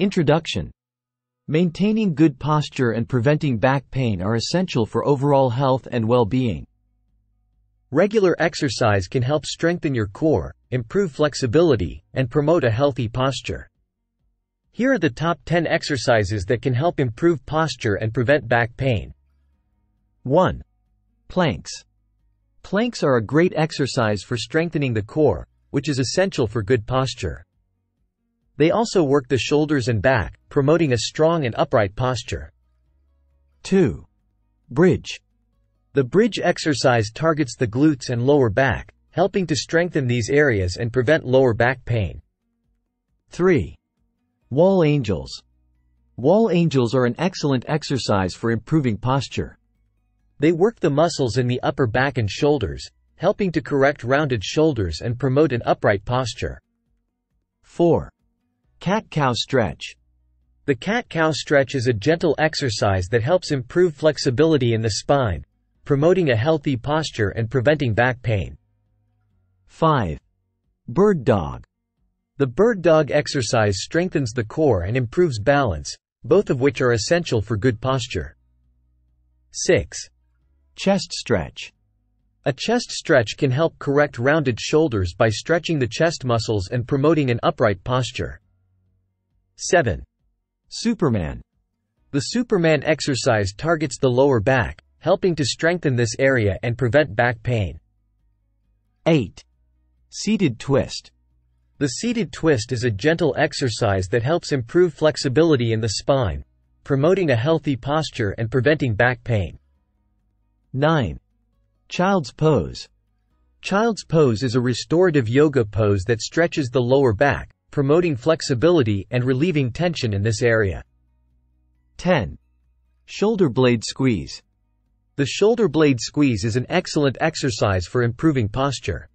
Introduction Maintaining good posture and preventing back pain are essential for overall health and well-being. Regular exercise can help strengthen your core, improve flexibility, and promote a healthy posture. Here are the top 10 exercises that can help improve posture and prevent back pain. 1. Planks. Planks are a great exercise for strengthening the core, which is essential for good posture. They also work the shoulders and back, promoting a strong and upright posture. 2. Bridge. The bridge exercise targets the glutes and lower back, helping to strengthen these areas and prevent lower back pain. 3. Wall angels. Wall angels are an excellent exercise for improving posture. They work the muscles in the upper back and shoulders, helping to correct rounded shoulders and promote an upright posture. 4. Cat-cow stretch. The cat-cow stretch is a gentle exercise that helps improve flexibility in the spine, promoting a healthy posture and preventing back pain. 5. Bird dog. The bird dog exercise strengthens the core and improves balance, both of which are essential for good posture. 6. Chest stretch. A chest stretch can help correct rounded shoulders by stretching the chest muscles and promoting an upright posture. 7. Superman. The Superman exercise targets the lower back, helping to strengthen this area and prevent back pain. 8. Seated twist. The seated twist is a gentle exercise that helps improve flexibility in the spine, promoting a healthy posture and preventing back pain. 9. Child's pose. Child's pose is a restorative yoga pose that stretches the lower back, promoting flexibility and relieving tension in this area. 10. Shoulder blade squeeze. The shoulder blade squeeze is an excellent exercise for improving posture.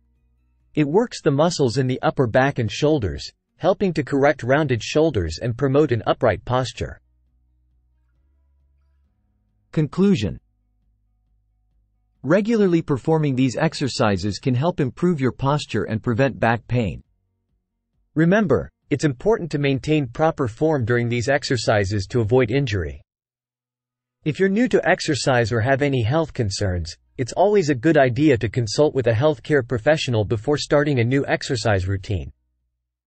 It works the muscles in the upper back and shoulders, helping to correct rounded shoulders and promote an upright posture. Conclusion Regularly performing these exercises can help improve your posture and prevent back pain. Remember, it's important to maintain proper form during these exercises to avoid injury. If you're new to exercise or have any health concerns, it's always a good idea to consult with a healthcare professional before starting a new exercise routine.